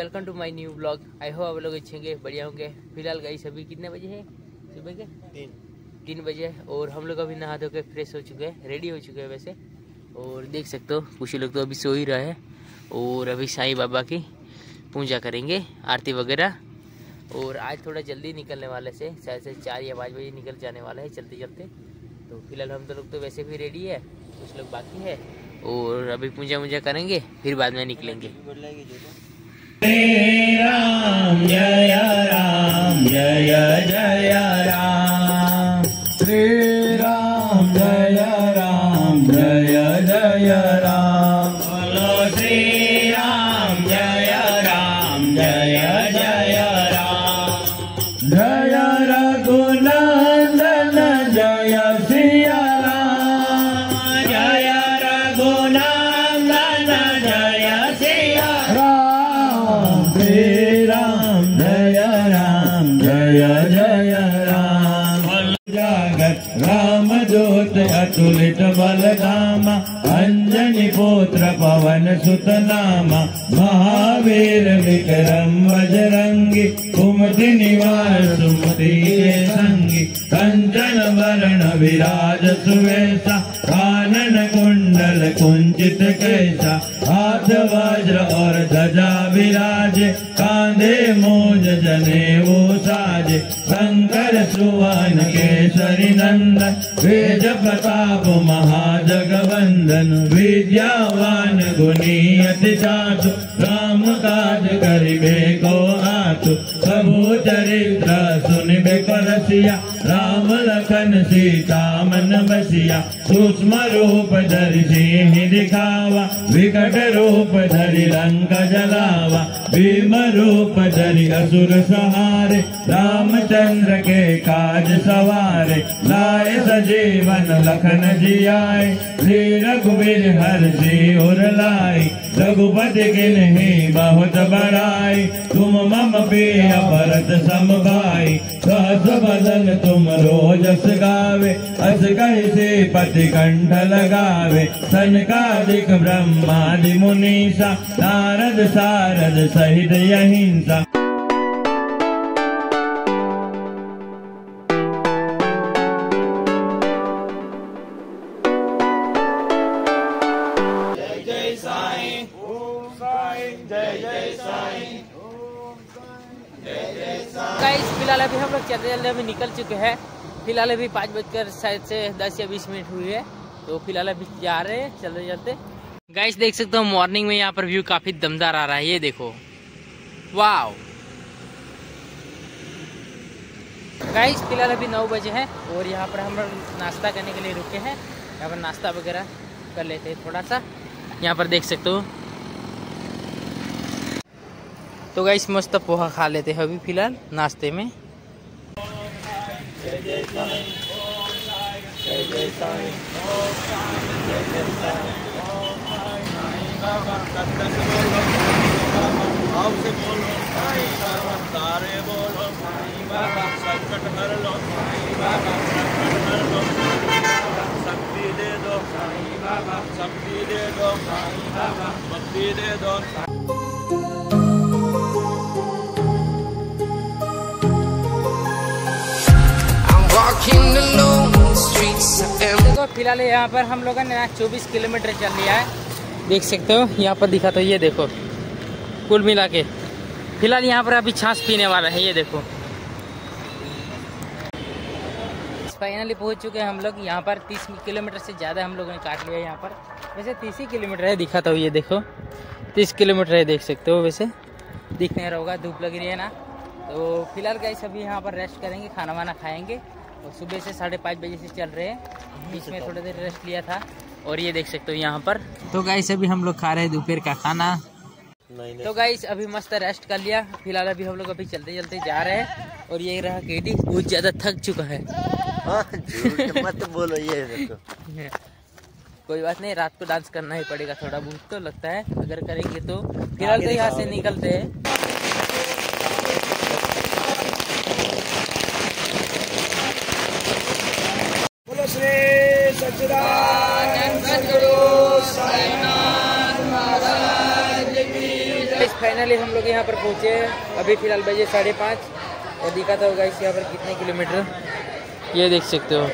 Welcome to my new blog I hope आप लोग अच्छे होंगे बढ़िया होंगे। फ़िलहाल गई अभी कितने बजे है? सुबह के? तीन। तीन बजे और हम लोग अभी नहा धो के फ्रेश हो चुके हैं रेडी हो चुके हैं वैसे। और देख सकते हो कुछ लोग तो अभी सो ही रहे हैं। और अभी साईं बाबा की पूजा करेंगे आरती वगैरह। और आज थोड़ा जल्दी निकलने वाले से शायद से चार या पाँच बजे निकल जाने वाला है चलते चलते। तो फ़िलहाल हम तो लोग तो वैसे भी रेडी है कुछ लोग बाकी है। और अभी पूजा वूजा करेंगे फिर बाद में निकलेंगे। राम जय राम जय जय राम। श्री राम जय राम जय जय राम। बोलो श्री राम जय राम जय जय राम। जय अंजनी पुत्र पवन सुत नाम महावीर विक्रम बजरंगी कुमति निवार सुमति के संगी कंचन वरण विराज सुवेशा कानन कुंडल कुंचित कैसा हाथ वज्र और ध्वजा विराजे कांधे मोज जने वो साजे शंकर सुवन नंदन वेद प्रताप महाजगवंदन विद्यावान गुणी अति चातु राम काज करिबे को आतु प्रभु चरित्र सुनिबे करसिया राम लखन सीता मन बसिया सूक्ष्म रूप धरि सिंह दिखावा विकट रूप धरि लंक जलावा भीम रूप धरि असुर सहारे रामचंद्र के काज सवारे लाए सजीवन लखन जियाए श्री रघुवीर हर श्री उर लाई रघुपति के नहीं बहुत बड़ाई, तुम मम प्रिय भरत सम भाई सहस बदन तुम रोज गावे अस कैसे पति कंठ लगावे सनकादिक ब्रह्मादि मुनीसा, नारद सारद सहित अहिंसा गाइस, फ़िलहाल अभी हम लोग चलते चलते अभी निकल चुके हैं। फ़िलहाल अभी पाँच बजकर शायद से दस या बीस मिनट हुई है। तो फ़िलहाल अभी जा रहे हैं, चलते चलते। गाइस, देख सकते हो मॉर्निंग में यहाँ पर व्यू काफ़ी दमदार आ रहा है, ये देखो। वाह गाइस, फ़िलहाल अभी नौ बजे हैं और यहाँ पर हम लोग नाश्ता करने के लिए रुके हैं। यहाँ पर नाश्ता वगैरह कर लेते हैं थोड़ा सा। यहाँ पर देख सकते हो तो गाइस मस्त पोहा खा लेते हैं अभी फ़िलहाल, नाश्ते में। शक्ति दे दो शक्ति दे दो देखो फ़िलहाल यहाँ पर हम लोगों ने 24 किलोमीटर चल लिया है। देख सकते हो, यहाँ पर दिखा तो ये देखो, कुल मिला के। फ़िलहाल यहाँ पर अभी छाछ पीने वाला है, ये देखो। फाइनली पहुँच चुके हैं हम लोग, यहाँ पर 30 किलोमीटर से ज़्यादा हम लोगों ने काट लिया यहाँ पर। वैसे 30 ही किलोमीटर है, दिखा तो ये देखो। 30 किलोमीटर है, देख सकते हो वैसे। दिख नहीं रहा होगा धूप लग रही है ना। तो फ़िलहाल गाइस सभी यहाँ पर रेस्ट करेंगे, खाना वाना खाएँगे। और सुबह से साढ़े पाँच बजे से चल रहे हैं। बीच में थोड़ी देर रेस्ट लिया था। और ये देख सकते हो यहाँ पर। तो गाइस अभी हम लोग खा रहे हैं दोपहर का खाना। तो गाइस अभी मस्त रेस्ट कर लिया। फ़िलहाल अभी हम लोग अभी चलते चलते जा रहे हैं। और ये रहा केटी बहुत ज़्यादा थक चुका है। मत बोलो ये कोई बात नहीं रात को डांस करना ही पड़ेगा थोड़ा बहुत तो लगता है। अगर करेंगे तो। फ़िलहाल तो यहाँ से निकलते हैं। श्री। फाइनली हम लोग यहाँ पर पहुँचे अभी फ़िलहाल बजे साढ़े पाँच। और दिखा दिखाता होगा इस यहाँ पर कितने किलोमीटर। ये देख सकते हो।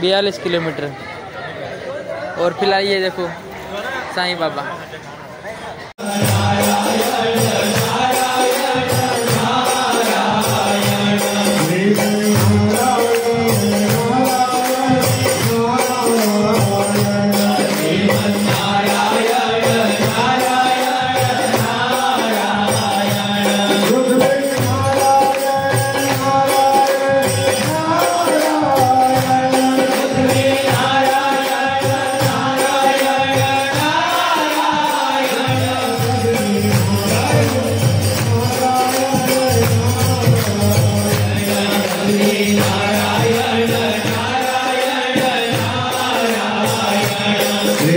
बयालीस किलोमीटर। और फ़िलहाल ये देखो, साईं बाबा।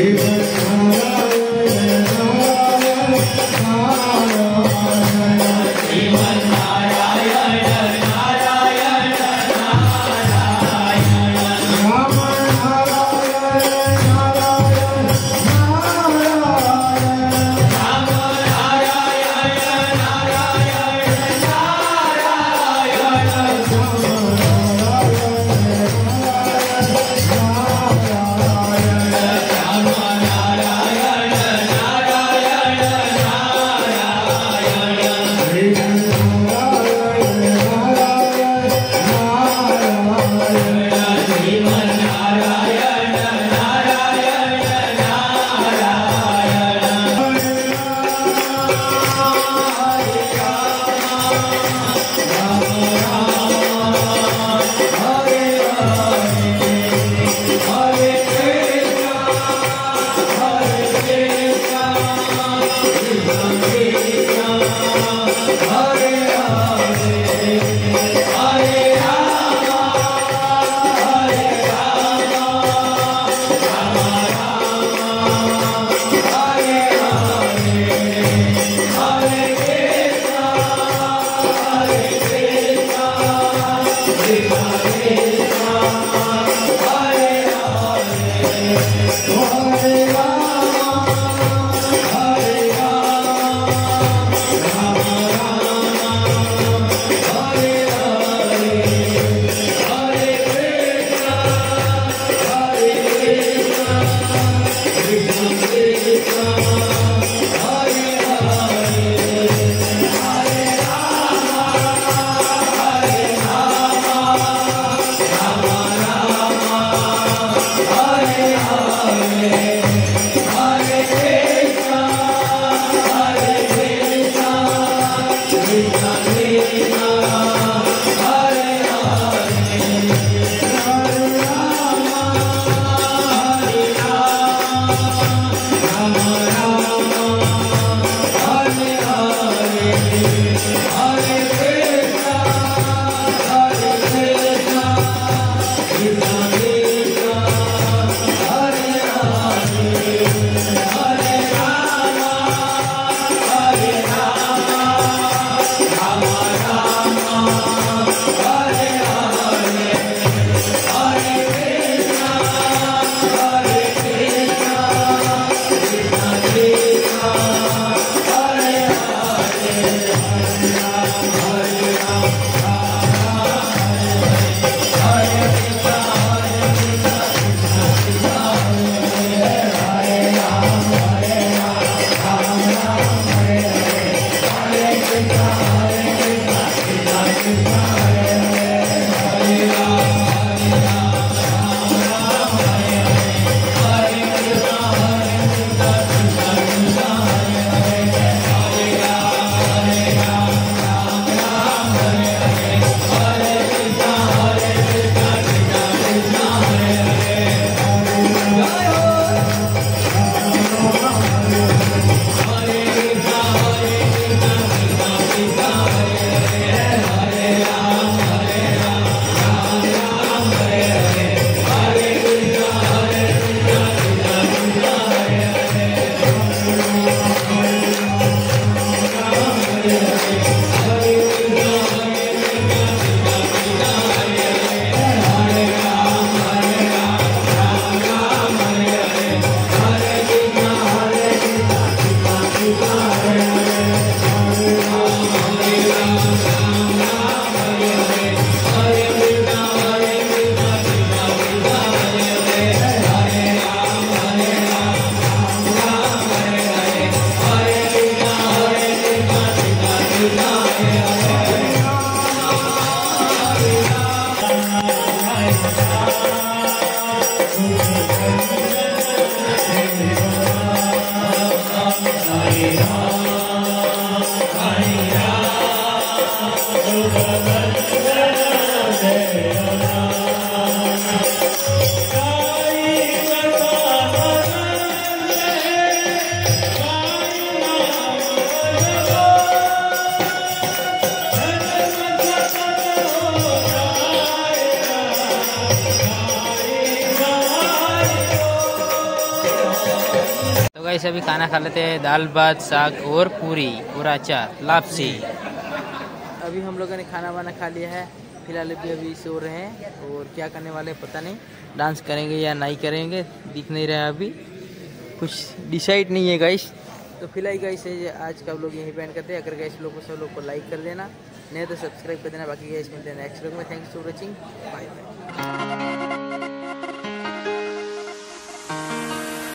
Amen. गाइस अभी खाना खा लेते हैं, दाल, भात, साग और पूरी और अचार, लापसी। अभी हम लोगों ने खाना वाना खा लिया है। फ़िलहाल अभी अभी सो रहे हैं और क्या करने वाले पता नहीं। डांस करेंगे या नहीं करेंगे, दिख नहीं रहा अभी। कुछ डिसाइड नहीं है गाइस तो फ़िलहाल गाइस आज का लोग यहीं पेंड करते हैं। अगर गाइस लोगों सब लोग को लाइक कर देना, नहीं तो सब्सक्राइब कर देना। बाकी गाइस मिलते हैं नेक्स्ट लोग में। Thanks for watching bye bye